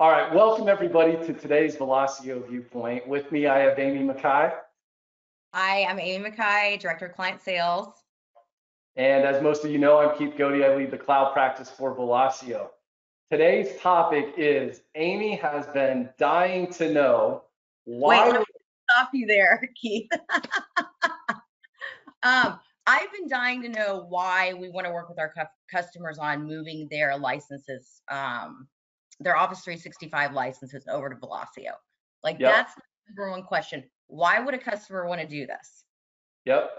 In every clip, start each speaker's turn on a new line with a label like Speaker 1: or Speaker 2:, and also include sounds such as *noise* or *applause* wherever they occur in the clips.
Speaker 1: All right, welcome everybody to today's Velosio Viewpoint. With me, I have Amy McKie.
Speaker 2: Hi, I'm Amy McKie, Director of Client Sales.
Speaker 1: And as most of you know, I'm Keith Goedde. I lead the cloud practice for Velosio. Today's topic is Amy has been dying to know why.
Speaker 2: Wait, stop you there, *laughs* Keith. *laughs* um, I've been dying to know why we want to work with our cu- customers on moving their licenses, um, their Office 365 licenses over to Velosio. Like
Speaker 1: Yep.
Speaker 2: that's the number one question. Why would a customer want to do this?
Speaker 1: Yep,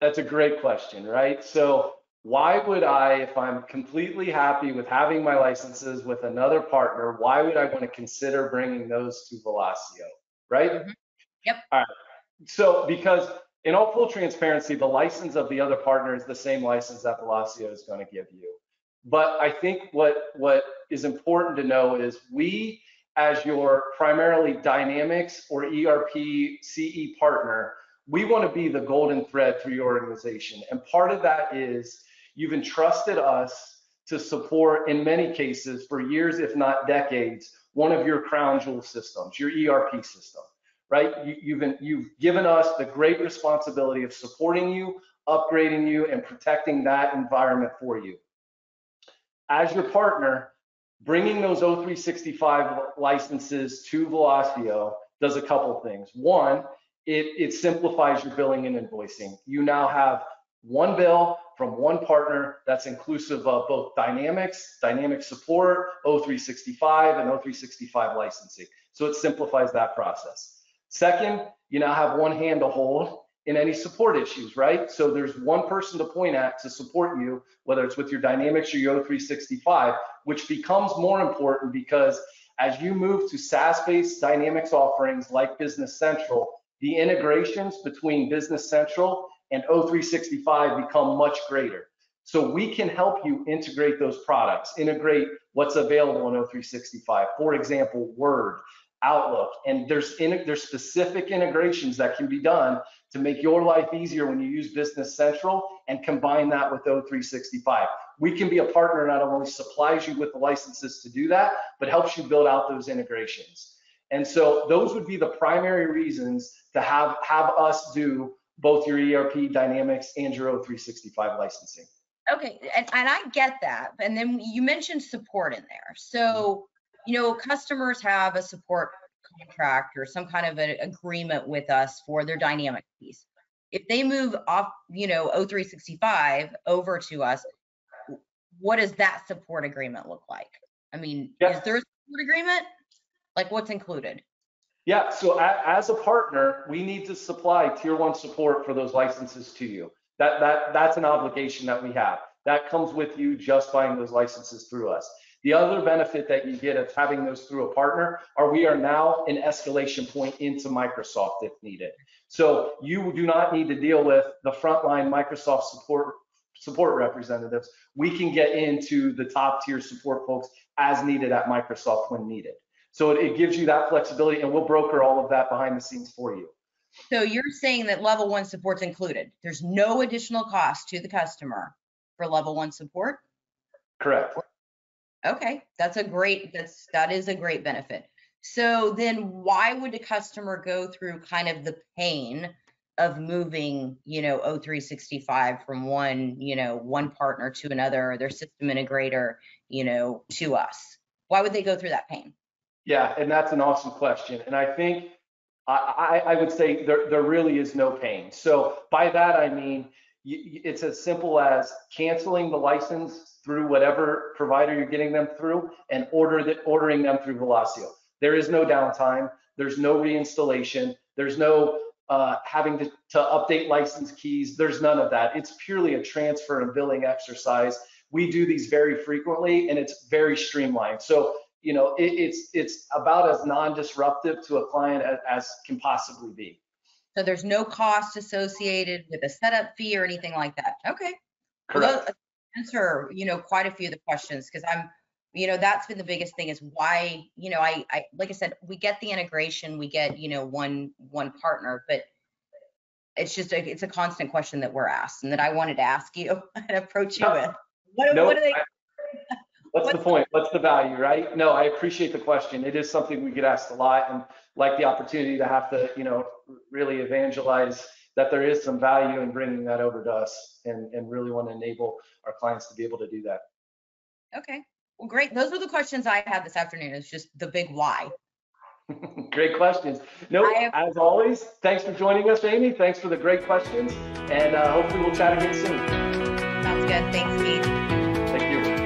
Speaker 1: that's a great question, right? So, why would I, if I'm completely happy with having my licenses with another partner, why would I want to consider bringing those to Velosio, right?
Speaker 2: Mhm. Yep.
Speaker 1: All right. So, because in all full transparency, the license of the other partner is the same license that Velosio is going to give you. But I think what what is important to know is we, as your primarily Dynamics or ERP CE partner, we want to be the golden thread through your organization. And part of that is you've entrusted us to support, in many cases, for years, if not decades, one of your crown jewel systems, your ERP system, right? You, you've, been, you've given us the great responsibility of supporting you, upgrading you, and protecting that environment for you. As your partner, bringing those O365 licenses to Velosio does a couple things. One, it, it simplifies your billing and invoicing. You now have one bill from one partner that's inclusive of both Dynamics, Dynamics support, O365, and O365 licensing. So it simplifies that process. Second, you now have one hand to hold in any support issues, right? So there's one person to point at to support you, whether it's with your Dynamics or your O365, which becomes more important because as you move to SaaS-based Dynamics offerings like Business Central, the integrations between Business Central and O365 become much greater. So we can help you integrate those products, integrate what's available in O365. For example, Word, Outlook, and there's in, there's specific integrations that can be done to make your life easier when you use Business Central and combine that with O365. We can be a partner not only supplies you with the licenses to do that, but helps you build out those integrations. And so those would be the primary reasons to have have us do both your ERP Dynamics and your O365 licensing.
Speaker 2: Okay, and, and I get that. And then you mentioned support in there. So, you know, customers have a support contract or some kind of an agreement with us for their dynamic piece. If they move off, you know, O365 over to us, what does that support agreement look like? I mean,
Speaker 1: Yeah.
Speaker 2: is there a support agreement? Like what's included?
Speaker 1: Yeah, so as a partner, we need to supply tier one support for those licenses to you. That that that's an obligation that we have. That comes with you just buying those licenses through us. The other benefit that you get of having those through a partner are we are now an escalation point into Microsoft if needed. So you do not need to deal with the frontline Microsoft support support representatives. We can get into the top tier support folks as needed at Microsoft when needed. So it, it gives you that flexibility and we'll broker all of that behind the scenes for you.
Speaker 2: So you're saying that level one support's included. There's no additional cost to the customer for level one support?
Speaker 1: Correct.
Speaker 2: Okay, that's a great, that's, that is a great benefit. So then why would a customer go through kind of the pain of moving, you know, O365 from one, you know, one partner to another, or their system integrator, you know, to us? Why would they go through that pain?
Speaker 1: Yeah, and that's an awesome question. And I think I, I, would say there, there really is no pain. So by that, I mean, it's as simple as canceling the license through whatever provider you're getting them through and order the, ordering them through Velosio. There is no downtime. There's no reinstallation. There's no uh, having to, to update license keys. There's none of that. It's purely a transfer and billing exercise. We do these very frequently and it's very streamlined. So you know, it, it's it's about as non-disruptive to a client as, as can possibly be.
Speaker 2: So there's no cost associated with a setup fee or anything like that. Okay. Well,
Speaker 1: Correct.
Speaker 2: those answer, you know, quite a few of the questions because I'm, you know, that's been the biggest thing is why, you know, I, I, like I said, we get the integration, we get, you know, one, one partner, but it's just, a, it's a constant question that we're asked and that I wanted to ask you *laughs* and approach you
Speaker 1: No.
Speaker 2: with. What,
Speaker 1: No,
Speaker 2: what do they,
Speaker 1: I- *laughs* What's the point? What's the value, right? No, I appreciate the question. It is something we get asked a lot and like the opportunity to have to, you know, really evangelize that there is some value in bringing that over to us and, and really want to enable our clients to be able to do that.
Speaker 2: Okay. Well, great. Those were the questions I had this afternoon. It's just the big why. *laughs*
Speaker 1: great questions. No, have... as always, thanks for joining us, Amy. Thanks for the great questions. And uh, hopefully we'll chat again soon.
Speaker 2: Sounds good. Thanks, Keith.
Speaker 1: Thank you.